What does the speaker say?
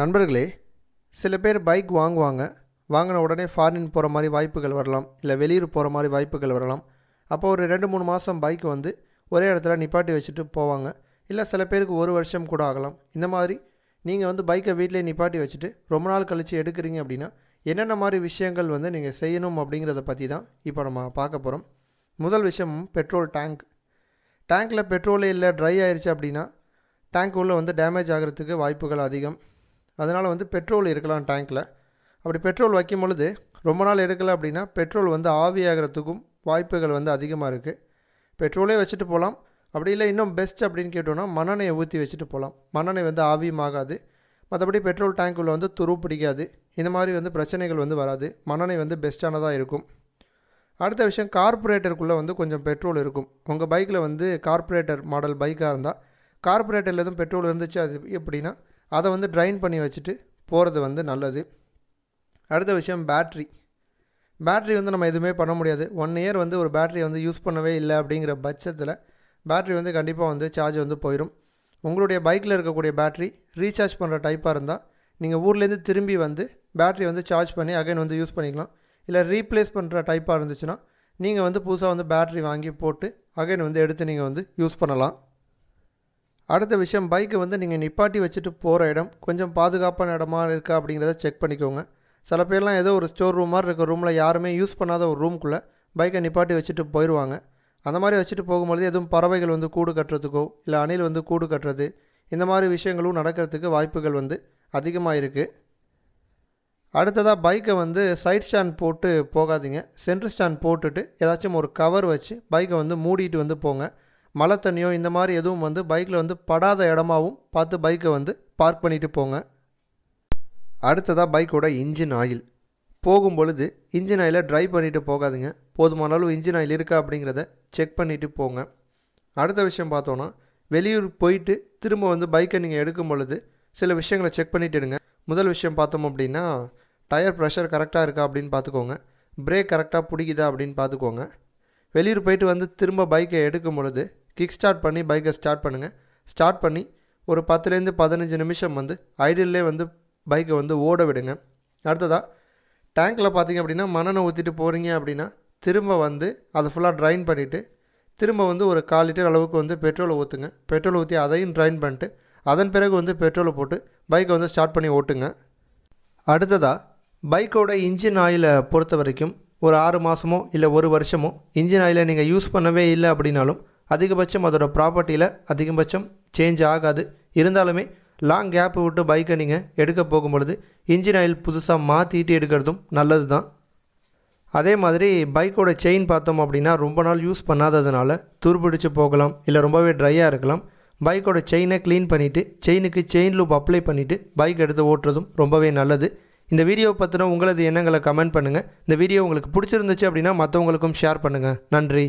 நண்பர்களே சில பேர் பைக் வாங்குவாங்க. வாங்கின உடனே ஃபாரின் போகிற மாதிரி வாய்ப்புகள் வரலாம் இல்லை வெளியூர் போகிற மாதிரி வாய்ப்புகள் வரலாம். அப்போ ஒரு ரெண்டு மூணு மாதம் பைக் வந்து ஒரே இடத்துல நிப்பாட்டி வச்சுட்டு போவாங்க. இல்லை சில பேருக்கு ஒரு வருஷம் கூட ஆகலாம். இந்த மாதிரி நீங்கள் வந்து பைக்கை வீட்டிலே நிப்பாட்டி வச்சுட்டு ரொம்ப நாள் கழித்து எடுக்கிறீங்க அப்படின்னா என்னென்ன மாதிரி விஷயங்கள் வந்து நீங்கள் செய்யணும் அப்படிங்கிறத பற்றி தான் இப்போ நம்ம பார்க்க போகிறோம் முதல் விஷயம் பெட்ரோல் டேங்க். டேங்க்கில் பெட்ரோலே இல்லை ட்ரை ஆயிடுச்சு அப்படின்னா டேங்க் உள்ளே வந்து டேமேஜ் ஆகிறதுக்கு வாய்ப்புகள் அதிகம். அதனால் வந்து பெட்ரோல் இருக்கலாம் டேங்க்கில் அப்படி பெட்ரோல் வைக்கும் பொழுது ரொம்ப நாள் எடுக்கலை அப்படின்னா பெட்ரோல் வந்து ஆவியாகிறதுக்கும் வாய்ப்புகள் வந்து அதிகமாக இருக்குது பெட்ரோலே வச்சுட்டு போகலாம் அப்படி இல்லை இன்னும் பெஸ்ட் அப்படின்னு கேட்டோன்னா மண்ணெண்ணெயை ஊற்றி வச்சுட்டு போகலாம் மண்ணெண்ணெய் வந்து ஆவியும் ஆகாது மற்றபடி பெட்ரோல் டேங்க்குள்ளே வந்து துரு பிடிக்காது. இந்த மாதிரி வந்து பிரச்சனைகள் வந்து வராது. மண்ணெண்ணெய் வந்து பெஸ்ட்டானதாக இருக்கும். அடுத்த விஷயம் கார்பரேட்டருக்குள்ளே வந்து கொஞ்சம் பெட்ரோல் இருக்கும். உங்கள் பைக்கில் வந்து கார்பரேட்டர் மாடல் பைக்காக இருந்தால் கார்பரேட்டரில் எதுவும் பெட்ரோல் இருந்துச்சு அது எப்படின்னா அதை வந்து ட்ரைன் பண்ணி வச்சுட்டு போகிறது வந்து நல்லது. அடுத்த விஷயம் பேட்ரி பேட்ரி வந்து நம்ம எதுவுமே பண்ண முடியாது. ஒன் இயர் வந்து ஒரு பேட்ரி வந்து யூஸ் பண்ணவே இல்லை அப்படிங்கிற பட்சத்தில் பேட்ரி வந்து கண்டிப்பாக வந்து சார்ஜ் வந்து போயிடும் உங்களுடைய பைக்கில் இருக்கக்கூடிய பேட்ரி ரீசார்ஜ் பண்ணுற டைப்பாக இருந்தால் நீங்கள் ஊர்லேருந்து திரும்பி வந்து பேட்ரி வந்து சார்ஜ் பண்ணி அகைன் வந்து யூஸ் பண்ணிக்கலாம். இல்லை ரீப்ளேஸ் பண்ணுற டைப்பாக இருந்துச்சுன்னா நீங்கள் வந்து புதுசாக வந்து பேட்ரி வாங்கி போட்டு அகைன் வந்து எடுத்து நீங்கள் வந்து யூஸ் பண்ணலாம். அடுத்த விஷயம் பைக்கை வந்து நீங்கள் நிப்பாட்டி வச்சுட்டு போகிற இடம் கொஞ்சம் பாதுகாப்பான இடமா இருக்கா அப்படிங்கிறத செக் பண்ணிக்கோங்க. சில பேர்லாம் ஏதோ ஒரு ஸ்டோர் ரூம் மாதிரி இருக்க ரூமில் யாருமே யூஸ் பண்ணாத ஒரு ரூம்குள்ளே பைக்கை நிப்பாட்டி வச்சுட்டு போயிடுவாங்க அந்த மாதிரி வச்சுட்டு போகும்பொழுது எதுவும் பறவைகள் வந்து கூடு கட்டுறதுக்கோ இல்லை அணில் வந்து கூடு கட்டுறது இந்த மாதிரி விஷயங்களும் நடக்கிறதுக்கு வாய்ப்புகள் வந்து அதிகமாக இருக்குது அடுத்ததாக பைக்கை வந்து சைட் ஸ்டாண்ட் போட்டு போகாதீங்க. சென்ட்ரு ஸ்டாண்ட் போட்டுட்டு ஏதாச்சும் ஒரு கவர் வச்சு பைக்கை வந்து மூடிட்டு வந்து போங்க. மழை தண்ணியோ இந்த மாதிரி எதுவும் வந்து பைக்கில் வந்து படாத இடமாவும் பார்த்து பைக்கை வந்து பார்க் பண்ணிட்டு போங்க. அடுத்ததாக பைக்கோட இன்ஜின் ஆயில் போகும் பொழுது இன்ஜின் ஆயிலை ட்ரை பண்ணிவிட்டு போகாதுங்க. போதுமான அளவு இன்ஜின் ஆயில் இருக்கா அப்படிங்கிறத செக் பண்ணிவிட்டு போங்க. அடுத்த விஷயம் பார்த்தோன்னா வெளியூர் போயிட்டு திரும்ப வந்து பைக்கை நீங்கள் எடுக்கும் பொழுது சில விஷயங்களை செக் பண்ணிவிட்டு எடுங்க. முதல் விஷயம் பார்த்தோம் அப்படின்னா டயர் ப்ரெஷர் கரெக்டாக இருக்கா அப்படின்னு பார்த்துக்கோங்க. பிரேக் கரெக்டாக பிடிக்குதா அப்படின்னு பார்த்துக்கோங்க. வெளியூர் போயிட்டு வந்து திரும்ப பைக்கை எடுக்கும் பொழுது கிக் ஸ்டார்ட் பண்ணி பைக்கை ஸ்டார்ட் பண்ணுங்கள் ஸ்டார்ட் பண்ணி ஒரு பத்துலேருந்து பதினஞ்சு நிமிஷம் வந்து ஐடியல்லே வந்து பைக்கை வந்து ஓட விடுங்க. அடுத்ததாக டேங்க்கில் பார்த்தீங்க அப்படின்னா மண்ணெண்ணெய் ஊற்றிட்டு போகிறீங்க அப்படின்னா திரும்ப வந்து அதை ஃபுல்லாக ட்ரைன் பண்ணிவிட்டு திரும்ப வந்து ஒரு கால் லிட்டர் அளவுக்கு வந்து பெட்ரோலை ஊற்றுங்க பெட்ரோலை ஊற்றி அதையும் ட்ரைன் பண்ணிட்டு அதன் பிறகு வந்து பெட்ரோலை போட்டு பைக்கை வந்து ஸ்டார்ட் பண்ணி ஓட்டுங்க. அடுத்ததாக பைக்கோட இன்ஜின் ஆயிலை பொறுத்த வரைக்கும் ஒரு ஆறு மாதமோ இல்லை ஒரு வருஷமோ இன்ஜின் ஆயிலை நீங்கள் யூஸ் பண்ணவே இல்லை அப்படின்னாலும் அதிகபட்சம் அதோட ப்ராப்பர்ட்டியில் அதிகபட்சம் சேஞ்ச் ஆகாது. இருந்தாலுமே லாங் கேப்பை விட்டு பைக்கை நீங்கள் எடுக்க போகும்பொழுது இன்ஜின் ஆயில் புதுசாக மாற்றிட்டு எடுக்கிறதும் நல்லது தான் அதே மாதிரி பைக்கோட செயின் பார்த்தோம் அப்படின்னா ரொம்ப நாள் யூஸ் பண்ணாததுனால துருப்பிடிச்சு போகலாம் இல்லை ரொம்பவே ட்ரையாக இருக்கலாம். பைக்கோட செயினை க்ளீன் பண்ணிவிட்டு செயினுக்கு செயின் லூப் அப்ளை பண்ணிவிட்டு பைக் எடுத்து ஓட்டுறதும் ரொம்பவே நல்லது. இந்த வீடியோவை பற்றின உங்களது எண்ணங்களை கமெண்ட் பண்ணுங்கள் இந்த வீடியோ உங்களுக்கு பிடிச்சிருந்துச்சு அப்படின்னா மற்றவங்களுக்கும் ஷேர் பண்ணுங்கள் நன்றி.